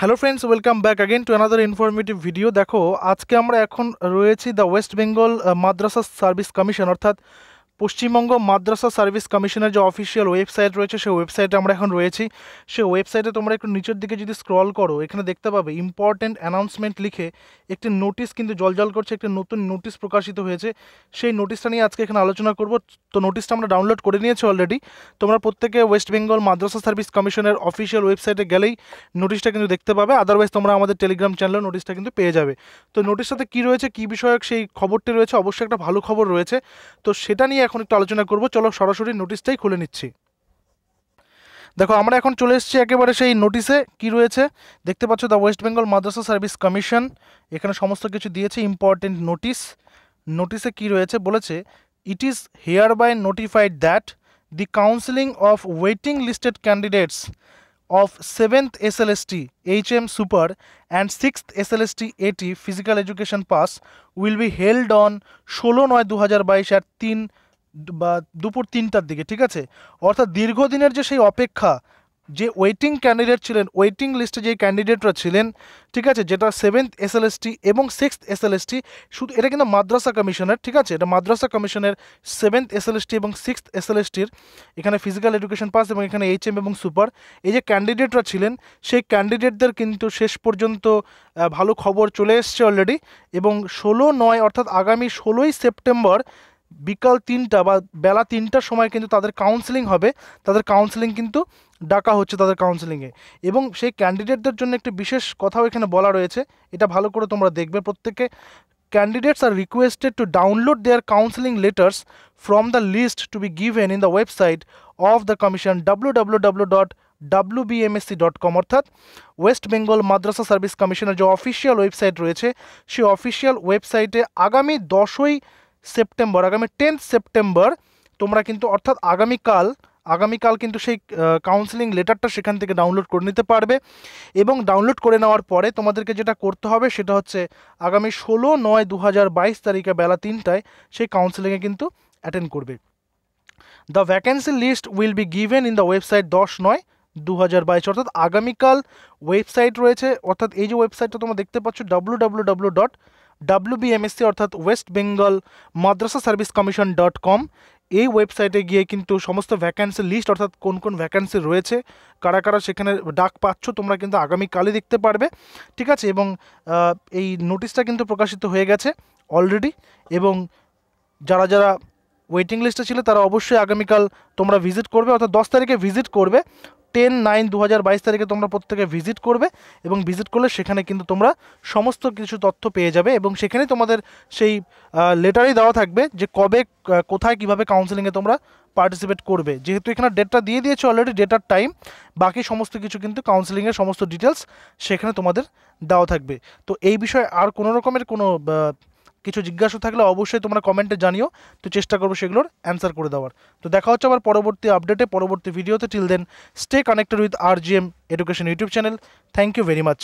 Hello friends welcome back again to another informative video দেখো, আজকে আমরা এখন রয়েছি the West Bengal madrasa service commission অর্থাৎ পশ্চিমবঙ্গ মাদ্রাসা সার্ভিস কমিশনের যে অফিসিয়াল ওয়েবসাইট রয়েছে, সেই ওয়েবসাইটে আমরা এখন রয়েছি। সেই ওয়েবসাইটে তোমরা একটু নিচের দিকে যদি স্ক্রল করো, এখানে দেখতে পাবে ইম্পর্ট্যান্ট অ্যানাউন্সমেন্ট লিখে একটি নোটিশ কিন্তু জলজল করছে, একটি নতুন নোটিশ প্রকাশিত হয়েছে। সেই নোটিশটা নিয়ে আজকে এখানে আলোচনা করব। তো নোটিশটা আমরা ডাউনলোড করে নিয়েছি অলরেডি তোমরা প্রত্যেকে ওয়েস্ট বেঙ্গল মাদ্রাসা সার্ভিস কমিশনের অফিসিয়াল ওয়েবসাইটে গেলেই নোটিশটা কিন্তু দেখতে পাবে। আদারওয়াইজ তোমরা আমাদের টেলিগ্রাম চ্যানেলে নোটিশটা কিন্তু পেয়ে যাবে। তো নোটিশটাতে কী রয়েছে, কী বিষয়ক সেই খবরটি রয়েছে, অবশ্যই একটা ভালো খবর রয়েছে। তো সেটা নিয়ে এখন একটু আলোচনা করব। চলো সরাসরি নোটিশটাই খুলে নিচ্ছি। দেখো, আমরা এখন চলে এসেছি একেবারে সেই নোটিশে কি রয়েছে? দেখতে পাচ্ছ the West Bengal madrasa service commission এখানে সমস্ত কিছু দিয়েছে ইম্পর্টেন্ট নোটিশ নোটিশে কি রয়েছে? বলেছে it is hereby notified that the counselling of waiting listed candidates of 7th SLST HM Super, and 6th SLST এটি physical education pass will be held on ষোলো নয় দু হাজার বাইশ আর তিন বা দুপুর তিনটার দিকে, ঠিক আছে? অর্থাৎ দীর্ঘদিনের যে সেই অপেক্ষা, যে ওয়েটিং ক্যান্ডিডেট ছিলেন ওয়েটিং লিস্টে যে ক্যান্ডিডেটরা ছিলেন, ঠিক আছে? যেটা সেভেন্থ এসএলএসটি এবং সিক্সথ এসএলএসটি শুধু এটা কিন্তু মাদ্রাসা কমিশনের ঠিক আছে? এটা মাদ্রাসা কমিশনের সেভেন্থ এস এসএলএসটি এবং সিক্সথ এসএলএসটির এখানে ফিজিক্যাল এডুকেশন পাস এবং এখানে এইচএম এবং সুপার এই যে ক্যান্ডিডেটরা ছিলেন, সেই ক্যান্ডিডেটদের কিন্তু শেষ পর্যন্ত ভালো খবর চলে এসছে অলরেডি এবং ষোলো নয়, অর্থাৎ আগামী ষোলোই সেপ্টেম্বর বিকাল তিনটা বা বেলা তিনটার সময় কিন্তু তাদের কাউন্সেলিং হবে। তাদের কাউন্সেলিং কিন্তু ডাকা হচ্ছে তাদের কাউন্সেলিংয়ে এবং সেই ক্যান্ডিডেটদের জন্য একটি বিশেষ কথাও এখানে বলা রয়েছে। এটা ভালো করে তোমরা দেখবে। প্রত্যেকে candidates are requested to download their counselling letters from the list to be given in the website of the commission W W W dot WBMSC dot com অর্থাৎ ওয়েস্ট বেঙ্গল মাদ্রাসা সার্ভিস কমিশনের যে অফিসিয়াল ওয়েবসাইট রয়েছে সেই official ওয়েবসাইটে আগামী দশই September, আগামী tenth September তোমরা কিন্তু অর্থাৎ আগামীকাল আগামীকাল কিন্তু সেই কাউন্সিলিং লেটারটা সেখান থেকে ডাউনলোড করে নিতে পারবে এবং ডাউনলোড করে নেওয়ার পরে তোমাদেরকে যেটা করতে হবে সেটা হচ্ছে আগামী ষোলো নয় দু তারিখে বেলা তিনটায় সেই কাউন্সিলিংয়ে কিন্তু অ্যাটেন্ড করবে। The vacancy list will be given in the website দশ নয় দু হাজার বাইশ, অর্থাৎ আগামীকাল ওয়েবসাইট রয়েছে, অর্থাৎ এই যে ওয়েবসাইটটা তোমরা দেখতে পাচ্ছ W W W dot WBMSC অর্থাৎ West Bengal madrasa service commission dot com এই ওয়েবসাইটে গিয়ে কিন্তু সমস্ত ভ্যাকান্সি লিস্ট অর্থাৎ কোন কোন ভ্যাকান্সি রয়েছে, কারা কারা সেখানে ডাক পাচ্ছ, তোমরা কিন্তু আগামীকালই দেখতে পারবে। ঠিক আছে? এবং এই নোটিশটা কিন্তু প্রকাশিত হয়ে গেছে অলরেডি এবং যারা যারা ওয়েটিং লিস্টে ছিল তারা অবশ্যই আগামীকাল তোমরা ভিজিট করবে, অর্থাৎ দশ তারিখে ভিজিট করবে। টেন নাইন দু হাজার বাইশ তারিখে তোমরা প্রত্যেকে ভিজিট করবে এবং ভিজিট করলে সেখানে কিন্তু তোমরা সমস্ত কিছু তথ্য পেয়ে যাবে এবং সেখানে তোমাদের সেই লেটারই দেওয়া থাকবে যে কবে কোথায় কীভাবে কাউন্সেলিংয়ে তোমরা পার্টিসিপেট করবে। যেহেতু এখানে ডেটটা দিয়ে দিয়েছে অলরেডি ডেটার টাইম বাকি সমস্ত কিছু কিন্তু কাউন্সেলিংয়ের সমস্ত ডিটেলস সেখানে তোমাদের দেওয়া থাকবে। তো এই বিষয়ে আর কোনো রকমের কোনো কিছু জিজ্ঞাসা থাকলে অবশ্যই তোমরা কমেন্টে জানিও। তো চেষ্টা করব সেগুলোর অ্যান্সার করে দেওয়ার। তো দেখা হচ্ছে আবার পরবর্তী আপডেটে পরবর্তী ভিডিওতে till then stay connected with R G M education YouTube channel thank you very much